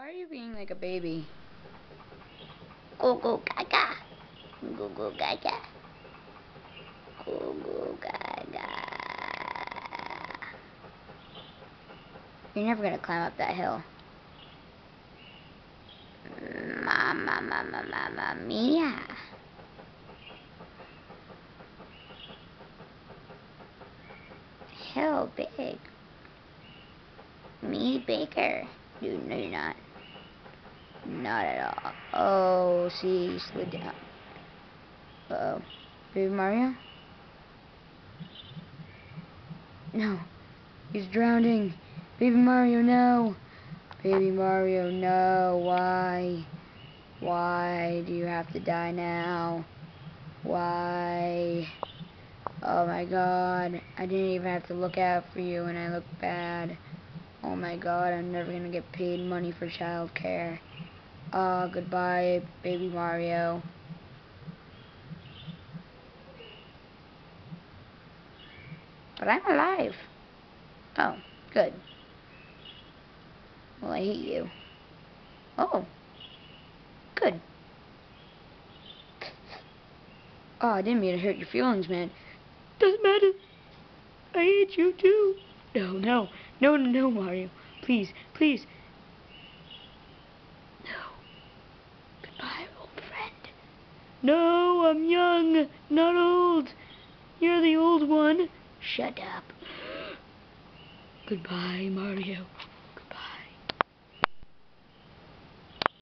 Why are you being like a baby? Go go gaga. Go go gaga. Go go gaga. You're never gonna climb up that hill. Mama, mama, mama mia. Hill big. Me bigger. Dude, no you're not. Not at all. Oh, see, he slid down. Uh-oh. Baby Mario? No. He's drowning. Baby Mario, no. Baby Mario, no. Why? Why do you have to die now? Why? Oh my god. I didn't even have to look out for you and I look bad. Oh my god, I'm never gonna get paid money for childcare. Ah, uh, goodbye, baby Mario. But I'm alive. Oh, good. Well, I hate you. Oh. Good. Oh, I didn't mean to hurt your feelings, man. Doesn't matter. I hate you too. No, no, no, no, Mario. Please, please. No. Goodbye, old friend. No, I'm young, not old. You're the old one. Shut up. Goodbye, Mario.